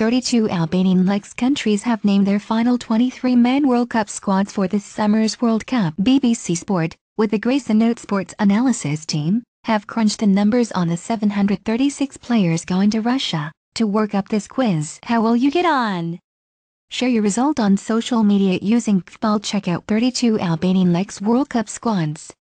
32 Albanian Lex countries have named their final 23-man World Cup squads for this summer's World Cup. BBC Sport, with the Gracenote Sports analysis team, have crunched the numbers on the 736 players going to Russia to work up this quiz. How will you get on? Share your result on social media using Kfball. Check out 32 Albanian Lex World Cup squads.